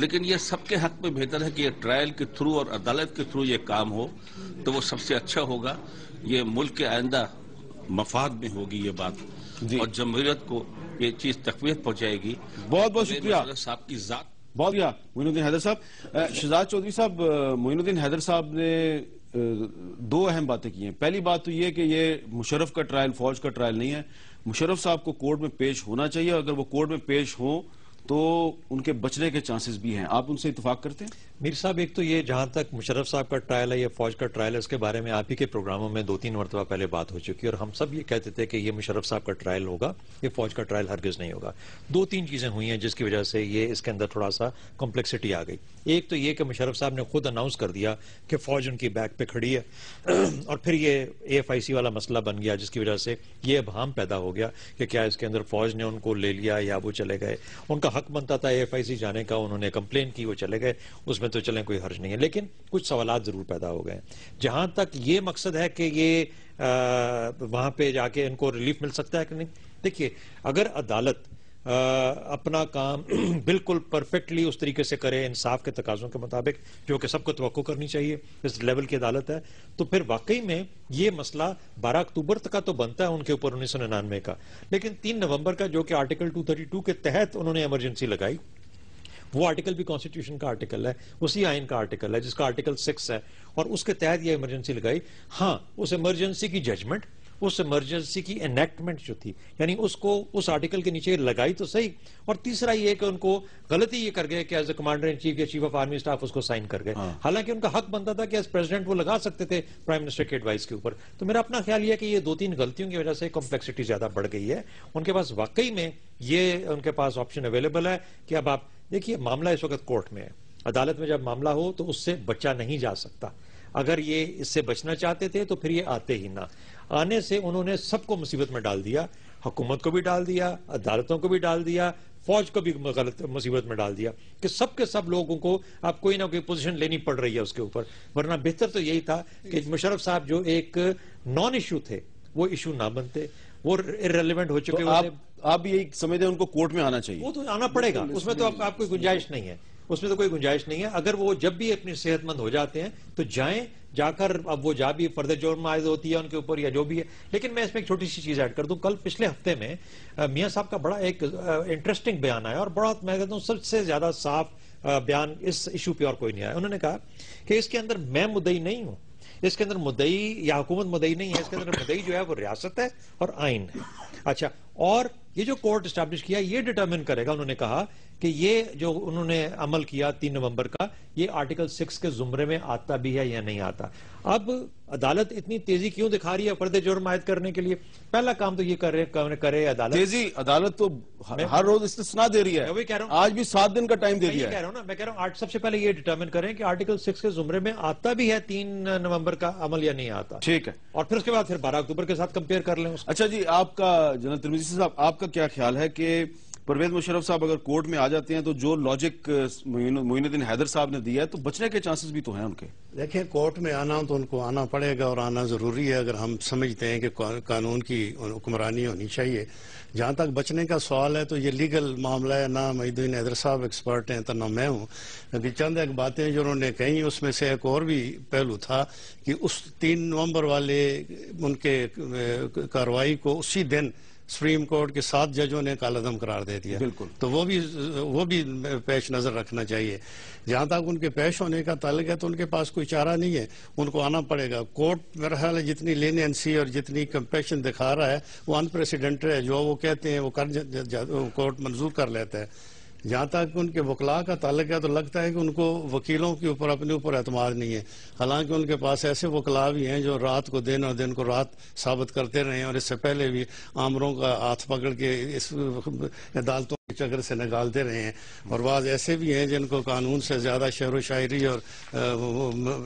लेकिन ये सबके हक में बेहतर है कि ये ट्रायल के थ्रू और अदालत के थ्रू ये काम हो तो वो सबसे अच्छा होगा। ये मुल्क के आइंदा मफाद में होगी ये बात। और जमहूरियत को ये चीज़ तकवीत पहुंचाएगी। बहुत बहुत शुक्रिया। साहब की जात। बहुत मोइनुद्दीन हैदर साहब शहजाद चौधरी साहब मोइनुद्दीन हैदर साहब ने दो अहम बातें की हैं। पहली बात तो यह कि यह मुशरफ का ट्रायल फौज का ट्रायल नहीं है। मुशरफ साहब को कोर्ट में पेश होना चाहिए। अगर वो कोर्ट में पेश हो तो उनके बचने के चांसेस भी हैं। आप उनसे इतफाक करते हैं? मीर साहब, एक तो ये जहाँ तक मुशरफ साहब का ट्रायल है, या फौज का ट्रायल है उसके बारे में आप ही के प्रोग्रामों में दो तीन मरतबा पहले बात हो चुकी है, और हम सब ये कहते थे कि ये मुशरफ साहब का ट्रायल होगा, ये फौज का ट्रायल हरगिज नहीं होगा। दो तीन चीज़ें हुई हैं, जिसकी वजह से ये इसके अंदर थोड़ा सा कॉम्प्लेक्सिटी आ गई। एक तो ये कि मुशरफ साहब ने खुद अनाउंस कर दिया कि फौज उनकी बैक पे खड़ी है, और फिर ये ए वाला मसला बन गया, जिसकी वजह से ये अभाम पैदा हो गया कि क्या इसके अंदर फौज ने उनको ले लिया या वो चले गए। उनका हक बनता था एफ़ आई सी जाने का उन्होंने कंप्लेन की वो चले गए। उसमें तो चले कोई हर्ज नहीं है। लेकिन कुछ सवाल ज़रूर पैदा हो गए जहाँ तक ये मकसद है कि ये वहाँ पे जाके इनको रिलीफ मिल सकता है कि नहीं? देखिए अगर अदालत आ, अपना काम बिल्कुल परफेक्टली उस तरीके से करे, इंसाफ के तकाजों के मुताबिक, जो कि सबको तो करनी चाहिए, इस लेवल की अदालत है। तो फिर वाकई में ये मसला 12 अक्टूबर तक का तो बनता है उनके ऊपर उन्नीस सौ निन्यानवे का। लेकिन 3 नवंबर का, जो कि आर्टिकल 232 के तहत उन्होंने इमरजेंसी लगाई, वो आर्टिकल भी कॉन्स्टिट्यूशन का आर्टिकल है, उसी आइन का आर्टिकल है, जिसका आर्टिकल सिक्स है, और उसके तहत ये इमरजेंसी लगाई। हाँ उस इमरजेंसी की जजमेंट उस इमरजेंसी की एनेक्टमेंट जो थी यानी उसको उस आर्टिकल के नीचे लगाई तो सही। और तीसरा ये कि उनको गलती ये कर गए कि as a commander in chief या चीफ ऑफ़ आर्मी स्टाफ उसको साइन कर गए। हाँ। हालाँकि उनका हक बनता था कि एज प्रेसिडेंट वो लगा सकते थे प्राइम मिनिस्टर के एडवाइस के ऊपर। तो मेरा अपना ख्याल यह कि ये दो तीन गलतियों की वजह से कॉम्प्लेक्सिटी ज़्यादा बढ़ गई है। उनके पास वाकई में ये उनके पास ऑप्शन अवेलेबल है कि अब आप देखिए मामला इस वक्त कोर्ट में है। अदालत में जब मामला हो तो उससे बचा नहीं जा सकता। अगर ये इससे बचना चाहते थे तो फिर ये आते ही ना। आने से उन्होंने सबको मुसीबत में डाल दिया हुकूमत को भी डाल दिया अदालतों को भी डाल दिया फौज को भी गलत मुसीबत में डाल दिया कि सबके सब लोगों को अब कोई ना कोई पोजीशन लेनी पड़ रही है उसके ऊपर। वरना बेहतर तो यही था कि मुशरफ साहब जो एक नॉन इशू थे वो इशू ना बनते वो इरेलीवेंट हो चुके तो आप, आप यही समझते उनको कोर्ट में आना चाहिए? वो तो आना पड़ेगा उसमें तो आपको गुंजाइश नहीं है उसमें तो कोई गुंजाइश नहीं है। अगर वो जब भी अपनी सेहतमंद हो जाते हैं तो जाएँ जाकर अब वो जा भी फर्दर जुर्म आयद होती है उनके ऊपर या जो भी है। लेकिन मैं इसमें एक छोटी सी चीज़ ऐड कर दूँ। कल पिछले हफ़्ते में मियाँ साहब का बड़ा एक इंटरेस्टिंग बयान आया और बड़ा, मैं कहता हूँ, सबसे ज़्यादा साफ़ बयान इस इशू पे और कोई नहीं आया। उन्होंने कहा कि इसके अंदर मैं मुद्दई नहीं हूँ। इसके अंदर मुद्दई या हुकूमत मुद्दई नहीं है। इसके अंदर मुद्दई जो है वो रियासत है और आइन है। अच्छा और ये जो कोर्ट स्टैब्लिश किया, ये डिटरमिन करेगा, उन्होंने कहा कि ये जो उन्होंने अमल किया तीन नवंबर का ये आर्टिकल सिक्स के जुमरे में आता भी है या नहीं आता? अब अदालत इतनी तेज़ी क्यों दिखा रही है फर्द जुर्म आयद करने के लिए? पहला काम तो ये कर रहे करे, करे अदालत? तेज़ी अदालत तो ह- हर रोज इस्तेसना दे रही मैं वही कह है रहा हूँ। आज भी सात दिन का टाइम दे रही है। कह रहा हूँ ना मैं कह रहा हूँ सबसे पहले ये डिटर्मिन करें कि आर्टिकल सिक्स के जुमरे में आता भी है तीन नवंबर का अमल या नहीं आता। ठीक है। और फिर उसके बाद फिर बारह अक्टूबर के साथ कंपेयर कर लें अच्छा जी आपका जनरल तिरमिजी साहब आपका क्या ख्याल है कि परवेज मुशरफ साहब अगर कोर्ट में आ जाते हैं तो जो लॉजिक मोइनुद्दीन हैदर साहब ने दिया है तो बचने के चांसेस भी तो हैं उनके। देखिए कोर्ट में आना तो उनको आना पड़ेगा और आना ज़रूरी है, अगर हम समझते हैं कि कानून की हुक्मरानी होनी चाहिए। जहाँ तक बचने का सवाल है तो ये लीगल मामला है। ना महीदुद्दीन हैदर साहब एक्सपर्ट हैं तो ना मैं हूँ। क्योंकि चंद एक बातें जो उन्होंने कही, उसमें से एक और भी पहलू था कि उस तीन नवंबर वाले उनके कार्रवाई को उसी दिन सुप्रीम कोर्ट के सात जजों ने कालादम करार दे दिया। बिल्कुल। तो वो भी वो भी पेश नज़र रखना चाहिए। जहाँ तक उनके पेश होने का ताल्लुक है तो उनके पास कोई चारा नहीं है। उनको आना पड़ेगा। कोर्ट मेरा ख्याल है जितनी लेनेंसी और जितनी कंपेशन दिखा रहा है वो अनप्रेसिडेंटेड है। जो वो कहते हैं वो कर कोर्ट मंजूर कर लेता है। जहाँ तक उनके वकला का ताल्लुक है तो लगता है कि उनको वकीलों के ऊपर, अपने ऊपर एतमाद नहीं है। हालाँकि उनके पास ऐसे वकला भी हैं जो रात को दिन और दिन को रात साबित करते रहे हैं और इससे पहले भी आमरों का हाथ पकड़ के इस अदालतों के चक्कर से निकालते रहे हैं। और बाद ऐसे भी हैं जिनको कानून से ज़्यादा शेर व शायरी और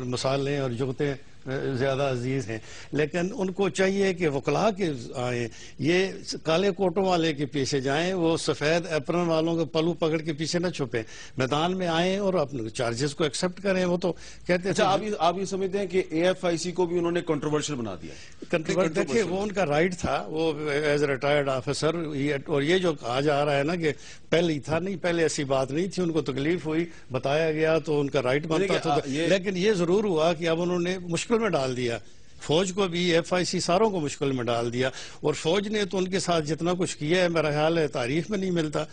मसाले और जुगते ज़्यादा अज़ीज़ हैं। लेकिन उनको चाहिए कि वकला के आए ये काले कोटों वाले के पीछे जाएँ वो सफ़ेद एप्रन वालों के पलू पकड़ के पीछे ना छुपे। मैदान में आए और अपने चार्जेस को एक्सेप्ट करें वो तो कहते अच्छा थे आप ये आप ये समझते हैं कि एएफआईसी को भी उन्होंने कंट्रोवर्शियल बना दिया है? देखिए वो उनका राइट था वो एज रिटायर्ड ऑफिसर और ये जो कहा जा रहा है ना कि पहले ही था नहीं पहले ऐसी बात नहीं थी उनको तकलीफ़ हुई बताया गया तो उनका राइट बनता देखिए, था। ये- लेकिन ये ज़रूर हुआ कि अब उन्होंने मुश्किल में डाल दिया। फौज को भी एफ़ आई सी सारों को मुश्किल में डाल दिया। और फौज ने तो उनके साथ जितना कुछ किया है मेरा ख्याल है तारीफ़ में नहीं मिलता।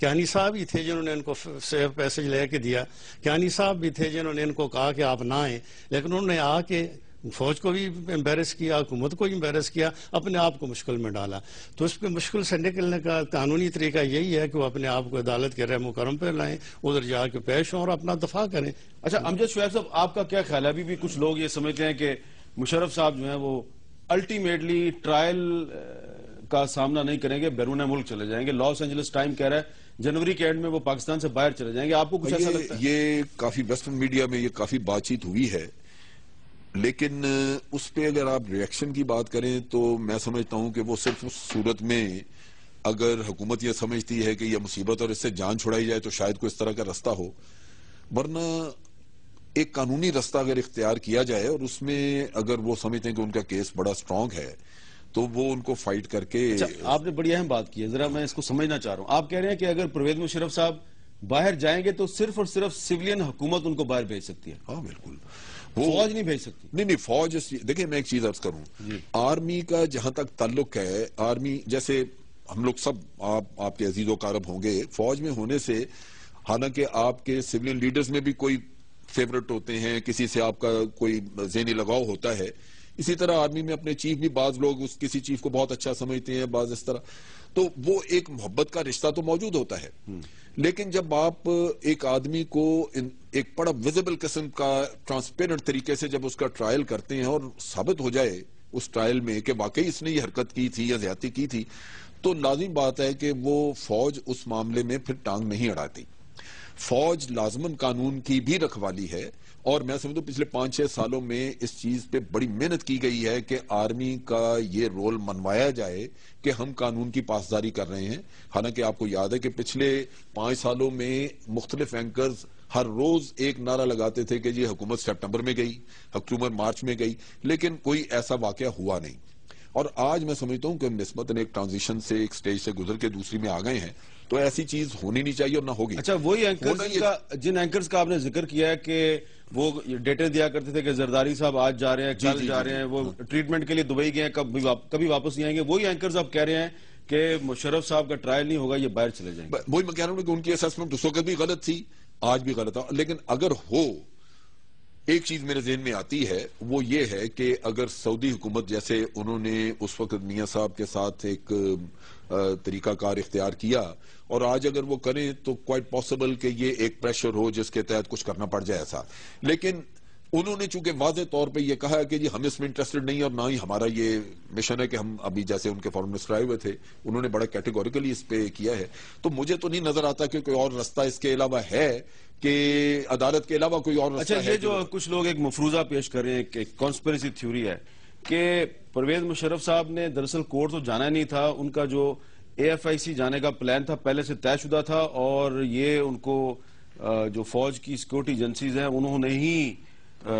क्यानी साहब ही थे जिन्होंने इनको सेफ़ पैसेज लेके दिया। क्यानी साहब भी थे जिन्होंने इनको कहा कि आप ना आए। लेकिन उन्होंने आके फौज को भी एम्बेरस किया हुकूमत को भी एम्बेरस किया अपने आप को मुश्किल में डाला। तो इस पे मुश्किल से निकलने का कानूनी तरीका यही है कि वो अपने आप को अदालत के रहम करम पर लाएँ उधर जाके पेश हों और अपना दफ़ा करें। अच्छा अमजद शुएब साहब आपका क्या ख्याल है? अभी भी कुछ लोग ये समझते हैं कि मुशरफ साहब जो है वो अल्टीमेटली ट्रायल का सामना नहीं करेंगे बैरून मुल्क चले जाएँगे। लॉस एंजलिस टाइम कह रहा है जनवरी के एंड में वो पाकिस्तान से बाहर चले जाएँगे। आपको कुछ ऐसा लगता है? ये काफ़ी वेस्टर्न मीडिया में ये काफ़ी बातचीत हुई है। लेकिन उस पर अगर आप रिएक्शन की बात करें तो मैं समझता हूँ कि वो सिर्फ़ उस सूरत में अगर हुकूमत यह समझती है कि यह मुसीबत और इससे जान छुड़ाई जाए तो शायद कोई इस तरह का रास्ता हो। वरना एक कानूनी रास्ता अगर इख्तियार किया जाए और उसमें अगर वो समझते हैं कि उनका केस बड़ा स्ट्रांग है तो वो उनको फाइट करके अच्छा आपने बड़ी अहम बात की है। जरा मैं इसको समझना चाह रहा हूँ। आप कह रहे हैं कि अगर परवेज मुशरफ साहब बाहर जाएँगे तो सिर्फ़ और सिर्फ़ सिविलियन हुकूमत उनको बाहर भेज सकती है। हाँ बिल्कुल। फौज नहीं भेज सकती। नहीं नहीं फौज देखिए मैं एक चीज़ अर्ज़ करूँ। आर्मी का जहाँ तक ताल्लुक है आर्मी जैसे हम लोग सब आप आपके अजीजों कारब होंगे फौज में होने से हालाँकि आपके सिविलियन लीडर्स में भी कोई फेवरेट होते हैं किसी से आपका कोई जेनी लगाव होता है इसी तरह आर्मी में अपने चीफ भी बाज लोग उस किसी चीफ को बहुत अच्छा समझते हैं बाज इस तरह। तो वो एक मोहब्बत का रिश्ता तो मौजूद होता है। लेकिन जब आप एक आदमी को एक बड़ा विजिबल किस्म का ट्रांसपेरेंट तरीके से जब उसका ट्रायल करते हैं और साबित हो जाए, उस ट्रायल में कि वाकई इसने ये हरकत की थी या ज़्यादा की थी तो लाजिम बात है कि वो फौज उस मामले में फिर टांग नहीं अड़ाती। फौज लाजमन कानून की भी रखवाली है और मैं समझता हूँ पिछले पाँच, छह सालों में इस चीज़ पे बड़ी मेहनत की गई है कि आर्मी का ये रोल मनवाया जाए कि हम कानून की पासदारी कर रहे हैं। हालाँकि आपको याद है कि पिछले पाँच सालों में मुख्तलिफ़ एंकर हर रोज एक नारा लगाते थे कि जी, हुकूमत सितंबर में गई, अक्टूबर, मार्च में गई, लेकिन कोई ऐसा वाक्य हुआ नहीं। और आज मैं समझता हूँ कि नस्बतन एक ट्रांजिशन से एक स्टेज से गुजर के दूसरी में आ गए हैं तो ऐसी चीज़ होनी नहीं चाहिए और ना होगी। अच्छा वही एंकर्स का जिन एंकर्स का आपने ज़िक्र किया है कि वो डेटे दिया करते थे कि जरदारी साहब आज जा रहे हैं कल जी, रहे हैं वो ट्रीटमेंट के लिए दुबई गए हैं कभी कभी वापस नहीं आएँगे वही एंकर्स आप कह रहे हैं कि मुशरफ साहब का ट्रायल नहीं होगा ये बाहर चले जाएँगे। वही मैं कह रहा हूँ कि उनकी असेसमेंट उस वक्त भी गलत थी आज भी गलत है लेकिन अगर हो एक चीज़ मेरे जहन में आती है, वो ये है कि अगर सऊदी हुकूमत जैसे उन्होंने उस वक्त मियाँ साहब के साथ एक तरीकाकार इख्तियार किया और आज अगर वो करें तो क्वाइट पॉसिबल कि ये एक प्रेशर हो जिसके तहत कुछ करना पड़ जाए ऐसा। लेकिन उन्होंने चूँकि वाजे तौर पर यह कहा है कि जी हम इसमें इंटरेस्टेड नहीं और ना ही हमारा ये मिशन है कि हम अभी जैसे उनके फॉरेन मिनिस्टर आए हुए थे उन्होंने बड़ा कैटेगोरिकली इस पे किया है। तो मुझे तो नहीं नज़र आता कि कोई और रास्ता इसके अलावा है कि अदालत के अलावा कोई और अच्छा ये जो कुछ लोग एक मफरूजा पेश कर रहे हैं एक कॉन्स्परेसी थ्योरी है कि परवेज मुशरफ साहब ने दरअसल कोर्ट तो जाना नहीं था उनका जो एएफआईसी जाने का प्लान था पहले से तयशुदा था और ये उनको जो फौज की सिक्योरिटी एजेंसीज हैं उन्होंने ही अ,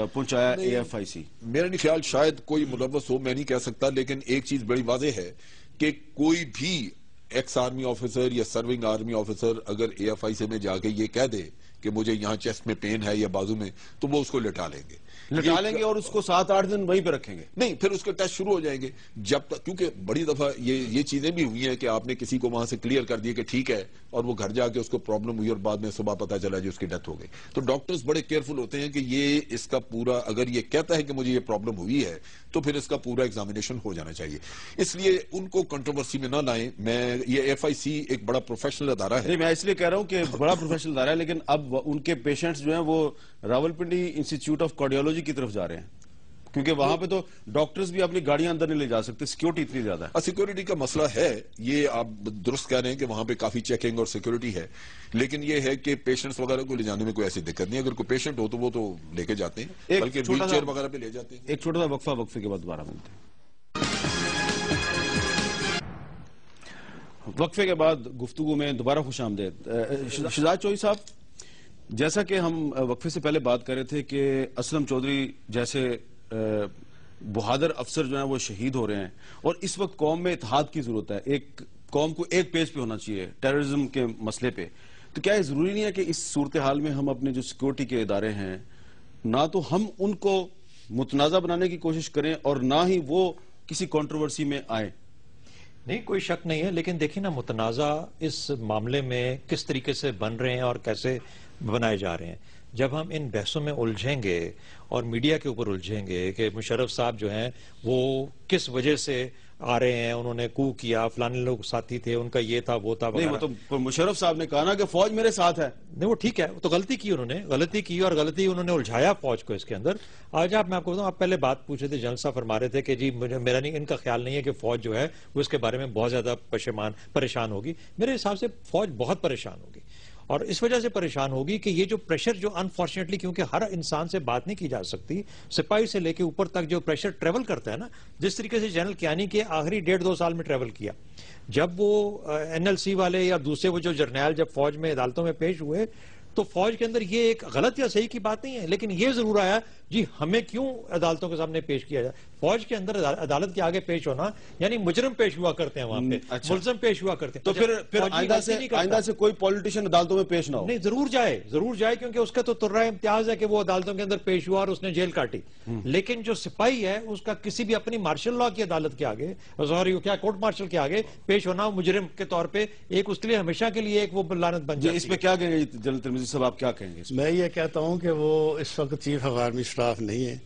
आई सी मेरा नहीं ख्याल शायद कोई मुलवस हो मैं नहीं कह सकता लेकिन एक चीज़ बड़ी वाजे है कि कोई भी एक्स आर्मी ऑफिसर या सर्विंग आर्मी ऑफिसर अगर ए एफ़ आई से में जाके ये कह दे कि मुझे यहाँ चेस्ट में पेन है या बाजू में तो वो उसको लिटा लेंगे। लिटा लेंगे और उसको सात आठ दिन वहीं पर रखेंगे। नहीं, फिर उसके टेस्ट शुरू हो जाएँगे। जब तक, क्योंकि बड़ी दफ़ा ये ये चीज़ें भी हुई हैं कि आपने किसी को वहाँ से क्लियर कर दिया कि ठीक है, और वो घर जाके उसको प्रॉब्लम हुई और बाद में सुबह पता चला जी उसकी डेथ हो गई। तो डॉक्टर्स बड़े केयरफुल होते हैं कि ये, इसका पूरा, अगर ये कहता है कि मुझे ये प्रॉब्लम हुई है तो फिर इसका पूरा एग्जामिनेशन हो जाना चाहिए। इसलिए उनको कंट्रोवर्सी में ना लाए। मैं, ये एफआईसी एक बड़ा प्रोफेशनल अदारा है। मैं इसलिए कह रहा हूँ कि बड़ा प्रोफेशनल अदारा है, लेकिन अब उनके पेशेंट्स जो है, वो रावलपिंडी इंस्टीट्यूट ऑफ़ कार्डियोलॉजी की तरफ़ जा रहे हैं। क्योंकि वहाँ पे तो डॉक्टर्स भी अपनी गाड़ियाँ अंदर नहीं ले जा सकते सिक्योरिटी इतनी ज़्यादा है। सिक्योरिटी का मसला है ये आप दुरुस्त कह रहे हैं कि वहाँ पे काफ़ी चेकिंग और सिक्योरिटी है। लेकिन ये है कि पेशेंट्स वगैरह को ले जाने में कोई ऐसी दिक्कत नहीं अगर कोई पेशेंट हो तो वो तो लेके जाते हैं बल्कि व्हील चेयर वगैरह पे ले जाते हैं। एक छोटा सा वक्फा वक्फे के बाद दोबारा मिलते हैं। वक्फे के बाद गुफ्तगु में दोबारा खुश आमदेद। शिजाज चौधरी साहब जैसा कि हम वक्फे से पहले बात कर रहे थे कि असलम चौधरी जैसे बहादुर अफसर जो है वो शहीद हो रहे हैं। और इस वक्त कौम में इतिहाद की ज़रूरत है। एक कौम को एक पेज पे होना चाहिए टेररिज्म के मसले पे। तो क्या ज़रूरी नहीं है कि इस सूरत हाल में हम अपने जो सिक्योरिटी के इदारे हैं, ना तो हम उनको मुतनाज़ा बनाने की कोशिश करें और ना ही वो किसी कंट्रोवर्सी में आए। नहीं, कोई शक नहीं है, लेकिन देखिए ना, मुतनाज़ा इस मामले में किस तरीके से बन रहे हैं और कैसे बनाए जा रहे हैं। जब हम इन बहसों में उलझेंगे और मीडिया के ऊपर उलझेंगे कि मुशर्रफ साहब जो हैं वो किस वजह से आ रहे हैं उन्होंने कू किया फलाने लोग साथी थे उनका ये था वो था नहीं वो तो मुशर्रफ साहब ने कहा ना कि फौज मेरे साथ है। नहीं वो ठीक है वो तो गलती की उन्होंने गलती की और गलती उन्होंने उलझाया फौज को इसके अंदर। आज आप मैं आपको बताऊँ आप पहले बात पूछे थे जनरल साहब फरमा रहे थे कि जी मुझे मेरा नहीं इनका ख्याल नहीं है कि फौज जो है वो इसके बारे में बहुत ज़्यादा पशेमान परेशान होगी। मेरे हिसाब से फौज बहुत परेशान होगी। और इस वजह से परेशान होगी कि ये जो प्रेशर जो अनफॉर्चुनेटली क्योंकि हर इंसान से बात नहीं की जा सकती, सिपाही से लेके ऊपर तक जो प्रेशर ट्रेवल करता है ना, जिस तरीके से जनरल कियानी के आखिरी डेढ़ दो साल में ट्रेवल किया, जब वो एनएलसी वाले या दूसरे वो जो जर्नैल जब फौज में, अदालतों में पेश हुए तो फौज के अंदर ये एक गलत या सही की बात नहीं है, लेकिन ये ज़रूर आया, जी, हमें क्यों अदालतों के सामने पेश किया जाए? फौज के अंदर अदालत के आगे पेश होना यानी मुजरम पेश हुआ करते हैं वहाँ पे। अच्छा। मुलजम पेश हुआ करते हैं। तो अच्छा, फिर फिर आइंदा से आइंदा से कोई पॉलिटिशियन अदालतों में पेश ना हो। नहीं ज़रूर जाए ज़रूर जाए क्योंकि उसका तो तुर्रा इम्तियाज़ है कि वो अदालतों के अंदर पेश हुआ और उसने जेल काटी। लेकिन जो सिपाही है उसका किसी भी अपनी मार्शल लॉ की अदालत के आगे सॉरी क्या कोर्ट मार्शल के आगे पेश होना मुजरिम के तौर पर एक उसके लिए हमेशा के लिए एक वो लानत बन जाए इसमें क्या कहेंगे जनरल तिरमिजी साहब आप क्या कहेंगे मैं ये कहता हूँ कि वो इस वक्त चीफ ऑफ़ आर्मी स्टाफ नहीं है।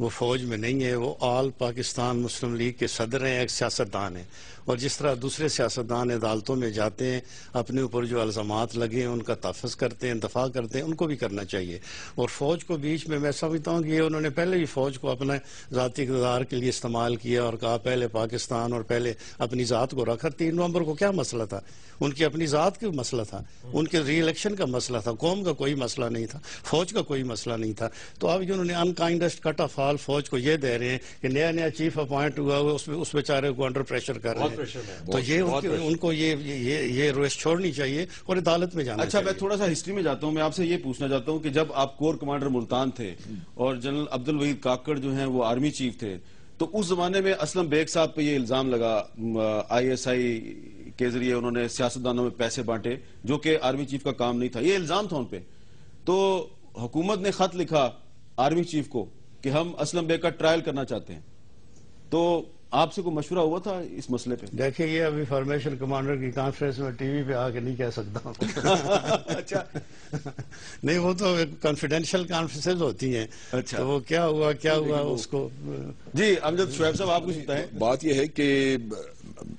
वो फौज में नहीं है, वो ऑल पाकिस्तान मुस्लिम लीग के सदर हैं, एक सियासतदान हैं। और जिस तरह दूसरे सियासतदान अदालतों में जाते हैं, अपने ऊपर जो अल्जामात लगे हैं, उनका तहफ़ करते हैं, दफ़ा करते हैं, उनको भी करना चाहिए। और फौज को बीच में मैं समझता हूँ कि ये उन्होंने पहले भी फौज को अपने ज़ाती इकतदार के लिए इस्तेमाल किया और कहा, पहले पाकिस्तान और पहले अपनी ज़ात को रखा तीन नवंबर को क्या मसला था? उनकी अपनी ज़ात का मसला था, उनके री इलेक्शन का मसला था, कौम का कोई मसला नहीं था, फौज का कोई मसला नहीं था। तो अब जो उन्होंने अनकाइंडेस्ट कट ऑफ़ ऑल फौज को ये दे रहे हैं कि नया नया चीफ अपॉइंट हुआ हुआ उस बेचारे को अंडर प्रेशर कर रहे हैं। है। तो ये उनके, उनको ये ये ये रोश छोड़नी चाहिए और अदालत में जाना अच्छा मैं थोड़ा सा हिस्ट्री में जाता हूँ। मैं आपसे ये पूछना चाहता हूँ कि जब आप कोर कमांडर मुल्तान थे और जनरल अब्दुल वहीद काकड़ जो हैं वो आर्मी चीफ थे तो उस जमाने में असलम बेग साहब पे ये इल्ज़ाम लगा आईएसआई के ज़रिए उन्होंने सियासतदानों में पैसे बांटे जो कि आर्मी चीफ का काम नहीं था। ये इल्ज़ाम था उन पे। तो हुकूमत ने खत लिखा आर्मी चीफ को कि हम असलम बेग का ट्रायल करना चाहते हैं। तो आपसे कोई मशवरा हुआ था इस मसले पे? देखिए ये अभी फॉर्मेशन कमांडर की कॉन्फ्रेंस में टीवी पे आके नहीं कह सकता हूँ। अच्छा। नहीं वो तो कॉन्फिडेंशियल कॉन्फ्रेंसेज होती हैं। अच्छा। तो वो क्या हुआ क्या हुआ उसको? जी अमजद शुएब साहब आप कुछ बताएँ। बात यह है कि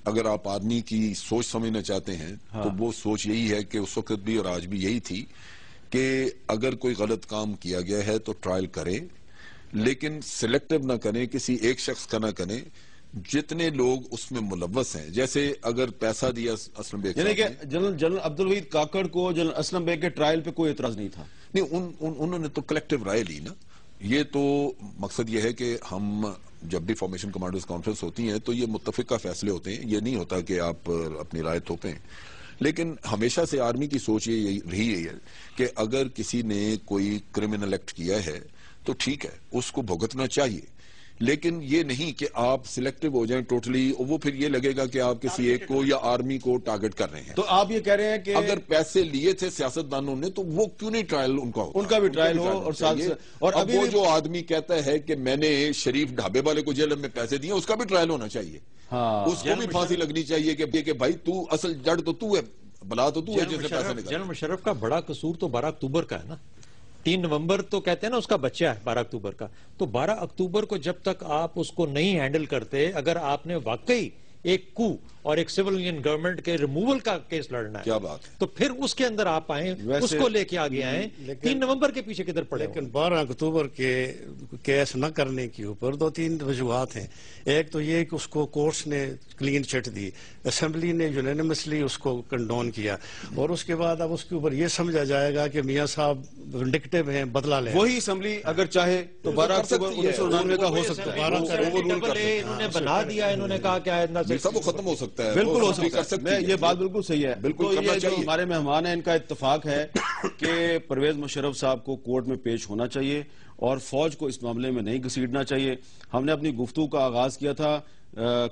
अगर आप आदमी की सोच समझना चाहते हैं तो वो सोच यही है कि उस वक्त भी और आज भी यही थी कि अगर कोई गलत काम किया गया है तो ट्रायल करें लेकिन सिलेक्टिव ना करें किसी एक शख्स का ना करें जितने लोग उसमें मुलवस हैं जैसे अगर पैसा दिया असलम बेग यानी कि जनरल जनरल अब्दुल वहीद काकड़ को जनरल असलम बेग के ट्रायल पे कोई एतराज़ नहीं था। नहीं उन, उन उन्होंने तो कलेक्टिव राय ली ना। ये तो मकसद ये है कि हम जब भी फॉर्मेशन कमांडर्स कॉन्फ्रेंस होती है तो ये मुतफिका फैसले होते हैं। ये नहीं होता कि आप अपनी राय थोपें। लेकिन हमेशा से आर्मी की सोच ये रही है कि अगर किसी ने कोई क्रिमिनल एक्ट किया है तो ठीक है उसको भुगतना चाहिए। लेकिन ये नहीं कि आप सिलेक्टिव हो जाएँ टोटली और वो फिर ये लगेगा कि आप किसी एक को या आर्मी को टारगेट कर रहे हैं। तो आप ये कह रहे हैं कि अगर पैसे लिए थे सियासतदानों ने तो वो क्यों नहीं ट्रायल उनका होता? उनका भी ट्रायल हो और साथ और अब अभी वो जो आदमी कहता है कि मैंने शरीफ ढाबे वाले को जेल में पैसे दिए उसका भी ट्रायल होना चाहिए। हाँ। उसको भी फांसी लगनी चाहिए कि, कि भाई तू असल जड़ तो तू है बला तो तू है जिससे पैसे मुशर्रफ जनरल मुशर्रफ का बड़ा कसूर तो बारह अक्टूबर का है ना। तीन नवंबर तो कहते हैं ना, उसका बच्चा है, बारह अक्टूबर का। तो बारह अक्टूबर को जब तक आप उसको नहीं हैंडल करते, अगर आपने वाकई एक कू और एक सिविल यूनियन गवर्नमेंट के रिमूवल का केस लड़ना है। क्या बात है। तो फिर उसके अंदर आप आए उसको लेके आगे आए। तीन नवंबर के पीछे किधर पड़े लेकिन बारह अक्टूबर के केस न करने के ऊपर दो तीन वजूहत हैं। एक तो ये कि उसको कोर्ट्स ने क्लीन चिट दी असेंबली ने यूनानिमसली उसको कंडोन किया। और उसके बाद अब उसके ऊपर ये समझा जाएगा कि मियाँ साहब विंडिकेटिव हैं बदला लें। वही असम्बली अगर चाहे तो बारह अक्टूबर उन्नीस सौ उन्नानवे का हो सकता है। बना दिया इन्होंने कहा क्या नहीं, सब खत्म हो सकता है बिल्कुल हो सकता है। मैं ये बात बिल्कुल सही है। बिल्कुल तो ये जो हमारे मेहमान हैं इनका इत्तेफाक है कि परवेज मुशर्रफ साहब को कोर्ट में पेश होना चाहिए और फौज को इस मामले में नहीं घसीटना चाहिए। हमने अपनी गुफ्तू का आगाज़ किया था।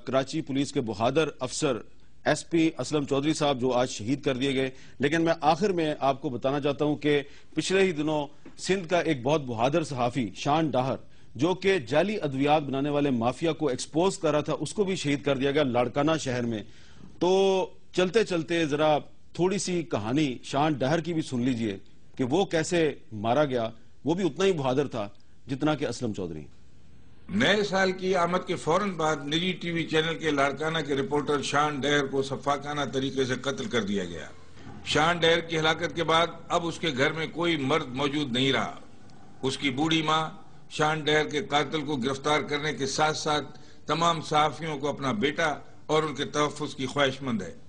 कराची पुलिस के बहादुर अफसर एसपी असलम चौधरी साहब जो आज शहीद कर दिए गए। लेकिन मैं आखिर में आपको बताना चाहता हूँ कि पिछले ही दिनों सिंध का एक बहुत बहादुर सहाफी शान डाहर जो कि जाली अद्वियात बनाने वाले माफिया को एक्सपोज कर रहा था, उसको भी शहीद कर दिया गया लाड़काना शहर में। तो चलते चलते जरा थोड़ी सी कहानी, शान डहर की भी सुन लीजिए कि वो कैसे मारा गया। वो भी उतना ही बहादुर था जितना कि असलम चौधरी। नए साल की आमद के फ़ौरन बाद निजी टीवी चैनल के लाड़काना के रिपोर्टर शान डहर को सफाकाना तरीके से कत्ल कर दिया गया। शान डहर की हलाकत के बाद अब उसके घर में कोई मर्द मौजूद नहीं रहा। उसकी बूढ़ी माँ शान डहर के कातिल को गिरफ़्तार करने के साथ साथ तमाम सहाफियों को अपना बेटा और उनके तहफ़ की ख्वाहिशमंद है।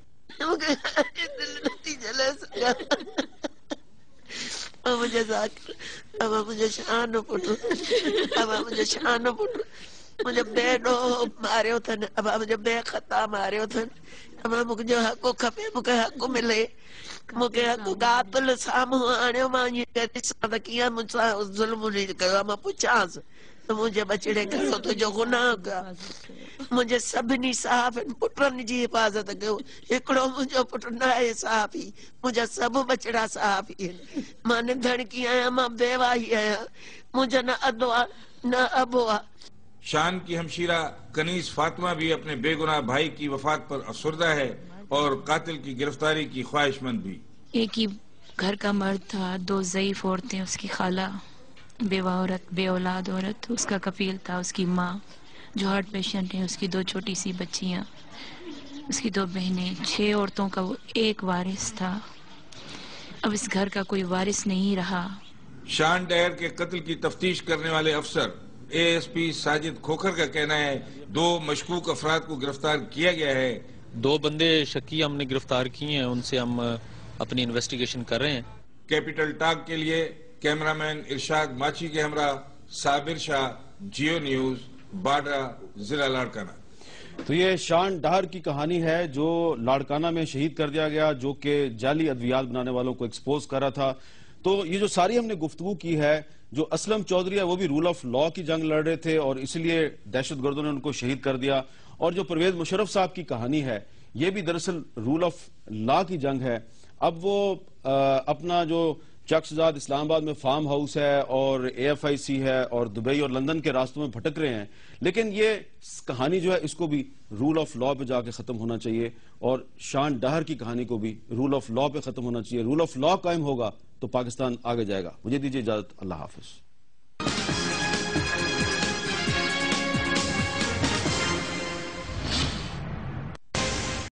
अथनि अवा मुंहिंजो हक़ खपे मूंखे हक़ मिले। मूंखे हक़ कातिल साम्हूं आणियो माँ ईअं ॾिसां त कीअं मूंसां ज़ुल्म हुन कयो आहे माँ पुछांसि त मुंहिंजे बचिड़े कयो तुंहिंजो गुनाह कयो मुंहिंजे सभिनी साहबनि पुटनि जी हिफ़ाज़त कयो हिकिड़ो मुंहिंजो पुटु न आहे साहबी मुंहिंजा सभु बचिड़ा साहबी आहिनि माँ निधणकी आहियाँ माँ बेवाही आहियाँ मुंहिंजो न अदो आहे न अबो आहे शान की हमशीरा कनीस फातिमा भी अपने बेगुनाह भाई की वफात पर अफसरदा है। और कातिल की गिरफ्तारी की ख्वाहिशमंद भी। एक ही घर का मर्द था दो ज़यीफ औरतें उसकी खाला बेवा औरत बे औलाद औरत उसका कफील था उसकी माँ जो हार्ट पेशेंट है उसकी दो छोटी सी बच्चियाँ उसकी दो बहनें छह औरतों का वो एक वारिस था। अब इस घर का कोई वारिस नहीं रहा। शान डहर के कत्ल की तफ्तीश करने वाले अफसर एएसपी साजिद खोखर का कहना है दो मशकूक अफराद को गिरफ़्तार किया गया है। दो बंदे शकी हमने गिरफ़्तार किए हैं उनसे हम अपनी इन्वेस्टिगेशन कर रहे हैं। कैपिटल टॉक के लिए कैमरामैन इरशाद माची के हमरा साबिर शाह जियो न्यूज़ बाडा जिला लाड़काना। तो ये शान डहर की कहानी है जो लाड़काना में शहीद कर दिया गया जो कि जाली अद्वियात बनाने वालों को एक्सपोज कर रहा था। तो ये जो सारी हमने गुफ्तगू की है जो असलम चौधरी है वो भी रूल ऑफ़ लॉ की जंग लड़ रहे थे और इसलिए दहशत गर्दों ने उनको शहीद कर दिया। और जो परवेज मुशरफ साहब की कहानी है ये भी दरअसल रूल ऑफ़ लॉ की जंग है। अब वो आ, अपना जो चक्सजाद इस्लामाबाद में फार्म हाउस है और एएफआईसी है और दुबई और लंदन के रास्तों में भटक रहे हैं लेकिन ये कहानी जो है इसको भी रूल ऑफ़ लॉ पे जाके खत्म होना चाहिए और शान डहर की कहानी को भी रूल ऑफ़ लॉ पे खत्म होना चाहिए। रूल ऑफ़ लॉ कायम होगा तो पाकिस्तान आगे जाएगा। मुझे दीजिए इजाज़त। अल्लाह हाफिज।